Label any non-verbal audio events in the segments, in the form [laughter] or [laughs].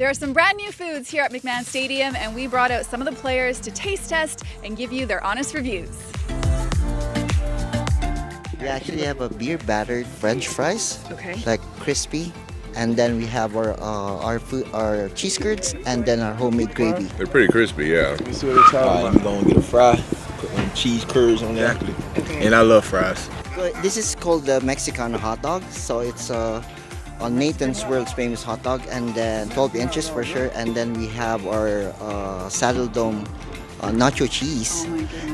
There are some brand new foods here at McMahon Stadium, and we brought out some of the players to taste test and give you their honest reviews. We actually have a beer battered French fries, Okay. like crispy, and then we have our uh, our food, our cheese curds, and then our homemade gravy. They're pretty crispy, yeah. You see what they're talking Alright, about? I'm gonna get a fry, put some cheese curds on there. Exactly. And I love fries. So This is called the Mexican hot dog. So it's uh, on Nathan's world's famous hot dog, and then 12 inches for sure. And then we have our uh, Saddledome uh, nacho cheese,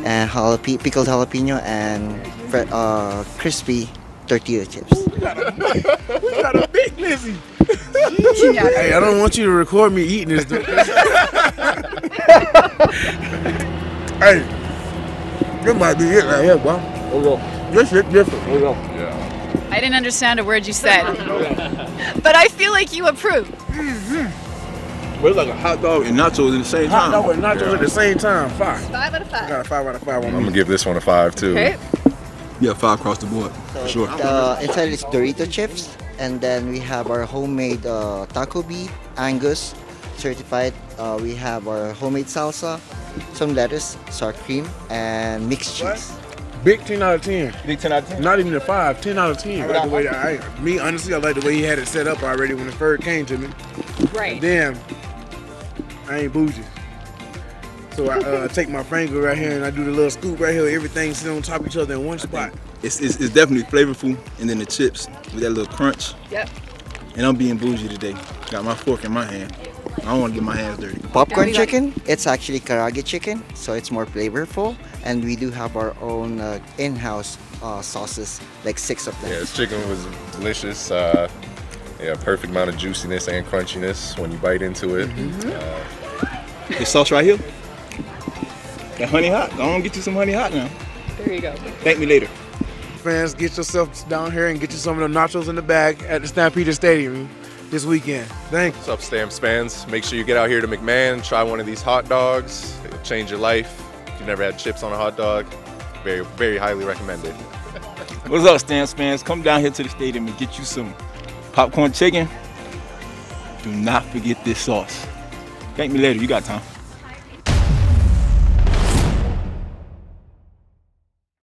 and jalap- pickled jalapeno, and fre- uh, crispy tortilla chips. we [laughs] got a big Lizzie. hey, I don't want you to record me eating this. Dude. [laughs] hey, this might be it right here, bro. This shit different. Yeah. I didn't understand a word you said, but I feel like you approve. We're like a hot dog and nachos at the same Hot time. dog and nachos at the same time. Five. Five out of I five. got a five out of five on I'm gonna give this one a five too. Okay. Yeah, five across the board. For sure. Uh, inside is Dorito chips, and then we have our homemade uh, taco beef, Angus, certified. Uh, we have our homemade salsa, some lettuce, sour cream, and mixed cheese. Big 10 out of 10. Big 10 out of 10. Not even a 5, 10 out of 10. I like the way that I, me, honestly, I like the way he had it set up already when it first came to me. Right. Damn, I ain't bougie. So I uh, [laughs] take my finger right here and I do the little scoop right here. Everything sit on top of each other in one spot. It's, it's, it's definitely flavorful. And then the chips with that little crunch. Yep. And I'm being bougie today. Got my fork in my hand. I don't want to get my hands dirty. Popcorn chicken, it's actually karaage chicken, so it's more flavorful. And we do have our own uh, in-house uh, sauces, like six of them. Yeah, this chicken was delicious. Uh, yeah, perfect amount of juiciness and crunchiness when you bite into it. This sauce right here. That honey hot. Go on, get you some honey hot now. There you go. Thank me later. Fans, get yourself down here and get you some of the nachos in the bag at the Stampede Stadium this weekend. Thanks. What's up, Stamps fans? Make sure you get out here to McMahon, try one of these hot dogs. It'll change your life. If you've never had chips on a hot dog, very, very highly recommended. [laughs] What's up, Stamps fans? Come down here to the stadium and get you some popcorn chicken. Do not forget this sauce. Thank me later. You got time.